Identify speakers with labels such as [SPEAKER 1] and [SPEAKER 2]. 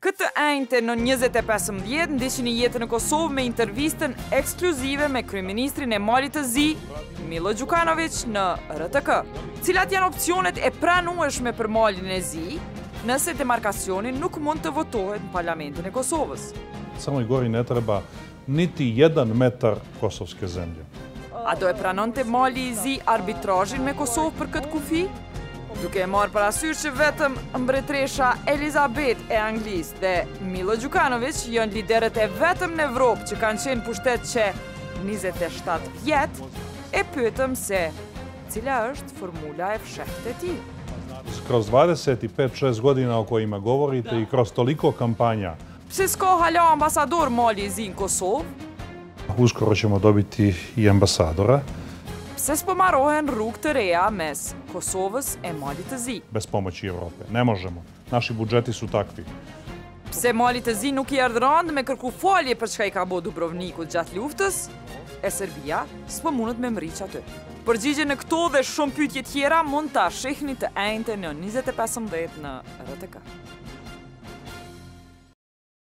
[SPEAKER 1] Këtë të enjte në 20.15 ndiqeni Jeta në Kosovë me intervistën ekskluzive me Kryeministrin e Malit të Zi, Milo Gjukanoviq në RTK. Cilat janë opcionet e pranueshme për Malin e Zi, nëse demarkacioni nuk mund të votohet në Parlamentin e Kosovës?
[SPEAKER 2] Samim tim ne treba, Niti jedan metar kosovske zemlje.
[SPEAKER 1] A do e pranonte Mali i Zi arbitrazhin me Kosovë për këtë kufi? Duke e marrë parasysh që vetëm mbretresha Elizabeth e Anglisë dhe Milo Gjukanoviq janë liderët e vetëm në Evropë që kanë qenë pushtet që 27 vjet, e pyetëm se cila është formula e fshehtë e tij.
[SPEAKER 2] Kroz 25-6 godina o kojima govorite i kroz toliko kampanja,
[SPEAKER 1] Pse s'ka hala ambasador Mali i Zi në Kosovë?
[SPEAKER 2] Uskoro ćemo dobiti i ambasadora.
[SPEAKER 1] Pse s'po marohen rrugë të reja mes Kosovës e Malit të Zi?
[SPEAKER 2] Bez pomoći Evrope ne možemo, naši budžeti su takvi.
[SPEAKER 1] Pse Malit të Zi nuk i erdh randë me kërku falje për çka i ka bo Dubrovnikut gjatë luftës? E Serbia s'po mundet me mrri aty. Përgjigjet në këto dhe shumë pyetje tjera mund t'i shihni të enjten në 20:15 në RTK.